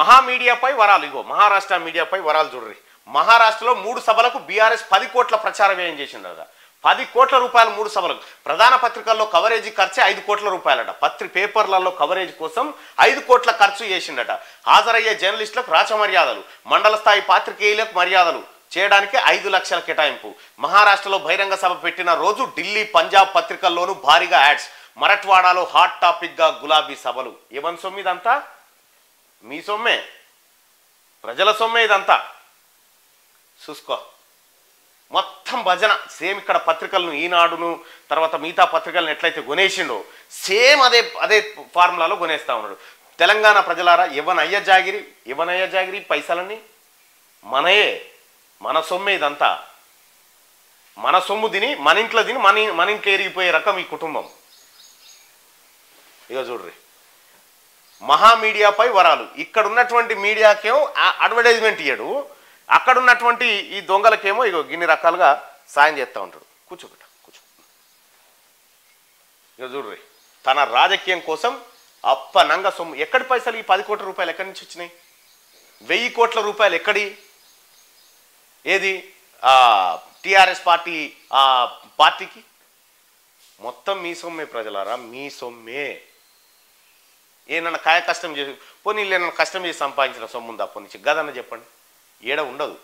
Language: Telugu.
మహా మీడియాపై వరాలు ఇగో మహారాష్ట్ర మీడియాపై వరాలు చూడరి. మహారాష్ట్రలో మూడు సభలకు బీఆర్ఎస్ పది కోట్ల ప్రచార వ్యయం చేసిండట పది కోట్ల రూపాయలు మూడు సభలకు. ప్రధాన పత్రికల్లో కవరేజీ ఖర్చే ఐదు కోట్ల రూపాయలట. పత్రి పేపర్లలో కవరేజ్ కోసం ఐదు కోట్ల ఖర్చు చేసిండట హాజరయ్యే జర్నలిస్టులకు రాచ మర్యాదలు మండల స్థాయి పాత్రికేయులకు మర్యాదలు. చేయడానికి ఐదు లక్షల కేటాయింపు. మహారాష్ట్రలో బహిరంగ సభ పెట్టిన రోజు ఢిల్లీ పంజాబ్ పత్రికల్లోనూ భారీగా యాడ్స్ మరట్వాడాలో హాట్ టాపిక్గా గులాబీ సభలు. ఏమని సొమ్మిదంతా? మీ సొమ్మే. ప్రజల సొమ్మే ఇదంతా. చూసుకో. మొత్తం భజన. సేమ్ ఇక్కడ పత్రికలను ఈనాడును తర్వాత మిగతా పత్రికలను ఎట్లయితే కొనేసిండో సేమ్ అదే అదే ఫార్ములాలో కొనేస్తూ ఉన్నాడు. తెలంగాణ ప్రజలారా ఇవ్వనయ్య జాగిరి ఇవ్వనయ్య జాగిరి పైసలన్నీ మనయే. మన సొమ్మే ఇదంతా. మన సొమ్ము తిని మన ఇంట్లో తిని మన మన ఇంట్లో ఎరిగిపోయే రకం ఈ కుటుంబం. ఇక చూడ్రి. మహా మీడియాపై వరాలు. ఇక్కడ ఉన్నటువంటి మీడియాకేమో అడ్వర్టైజ్మెంట్ ఇయ్యడు. అక్కడ ఉన్నటువంటి ఈ దొంగలకేమో ఇగో ఇన్ని రకాలుగా సాయం చేస్తూ ఉంటాడు. కూర్చోబెట్ట కూర్చో. ఇక చూడ్రి తన రాజకీయం కోసం అప్పనంగా సొమ్ము. ఎక్కడి పైసలు ఈ పది కోట్ల రూపాయలు ఎక్కడి నుంచి వచ్చినాయి? వెయ్యి కోట్ల రూపాయలు ఎక్కడి? ఏది? టిఆర్ఎస్ పార్టీ ఆ పార్టీకి? మొత్తం మీ సొమ్మే ప్రజలారా మీ సొమ్మే. ఏనన్నా కాయ కష్టం చేసి పోనీ ఏమన్నా కష్టం చేసి సంపాదించిన సొమ్ము ఉందా? పోనీ గదన్న చెప్పండి. ఏడ ఉండదు.